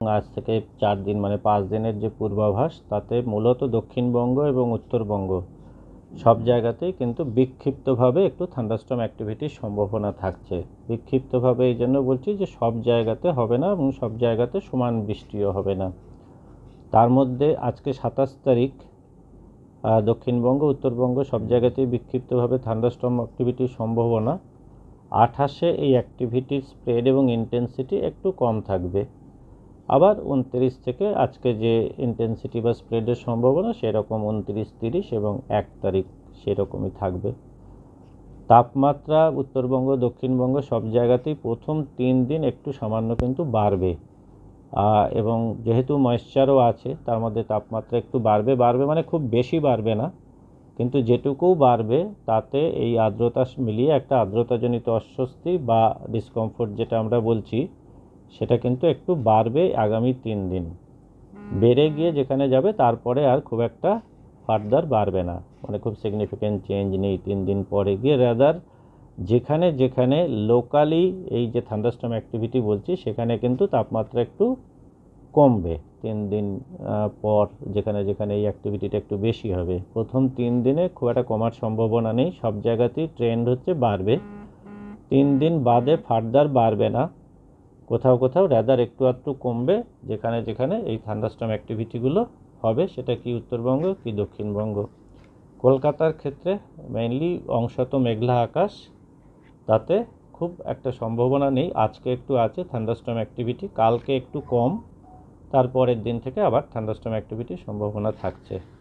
আজ থেকে চার দিন মানে পাঁচ দিনের যে পূর্বাভাস, তাতে মূলত দক্ষিণবঙ্গ এবং উত্তরবঙ্গ সব জায়গাতেই কিন্তু বিক্ষিপ্তভাবে একটু থান্ডারস্টর্ম অ্যাক্টিভিটির সম্ভাবনা থাকছে। বিক্ষিপ্তভাবে এই জন্য বলছি যে সব জায়গাতে হবে না এবং সব জায়গাতে সমান বৃষ্টিও হবে না। তার মধ্যে আজকে সাতাশ তারিখ দক্ষিণবঙ্গ, উত্তরবঙ্গ সব জায়গাতেই বিক্ষিপ্তভাবে থান্ডারস্টর্ম অ্যাক্টিভিটির সম্ভাবনা। আঠাশে এই অ্যাক্টিভিটির স্প্রেড এবং ইন্টেন্সিটি একটু কম থাকবে। আবার উনত্রিশ থেকে আজকে যে ইন্টেন্সিটি বা স্প্রেডের সম্ভাবনা সেরকম উনত্রিশ, তিরিশ এবং এক তারিখ সেরকমই থাকবে। তাপমাত্রা উত্তরবঙ্গ, দক্ষিণবঙ্গ সব জায়গাতেই প্রথম তিন দিন একটু সামান্য কিন্তু বাড়বে। এবং যেহেতু ময়েশ্চারও আছে, তার মধ্যে তাপমাত্রা একটু বাড়বে বাড়বে মানে খুব বেশি বাড়বে না। কিন্তু যেটুকু বাড়বে, তাতে এই আর্দ্রতা মিলিয়ে একটা আর্দ্রতাজনিত অস্বস্তি বা ডিসকমফোর্ট যেটা আমরা বলছি সেটা কিন্তু একটু বাড়বে আগামী তিন দিন। বেড়ে গিয়ে যেখানে যাবে তারপরে আর খুব একটা ফার্দার বাড়বে না। মানে খুব সিগনিফিক্যান্ট চেঞ্জ নেই। তিন দিন পরে গিয়ে রাদার যেখানে যেখানে লোকালি এই যে থান্ডারস্টর্ম অ্যাক্টিভিটি বলছি সেখানে কিন্তু তাপমাত্রা একটু কমবে। তিন দিন পর যেখানে যেখানে এই অ্যাক্টিভিটিটা একটু বেশি হবে। প্রথম তিন দিনে খুব একটা কমার সম্ভাবনা নেই। সব জায়গাতেই ট্রেন্ড হচ্ছে বাড়বে। তিন দিন বাদে ফার্দার বাড়বে না। কোথাও কোথাও রেদার একটু একটু কমবে, যেখানে যেখানে এই থান্ডারস্টর্ম অ্যাক্টিভিটিগুলো হবে, সেটা কি উত্তরবঙ্গ, কি দক্ষিণবঙ্গ। কলকাতার ক্ষেত্রে মেইনলি অংশত মেঘলা আকাশ, তাতে খুব একটা সম্ভাবনা নেই। আজকে একটু আছে থান্ডারস্টর্ম অ্যাক্টিভিটি কালকে একটু কম, তারপরের দিন থেকে আবার থান্ডারস্টর্ম অ্যাক্টিভিটির সম্ভাবনা থাকছে।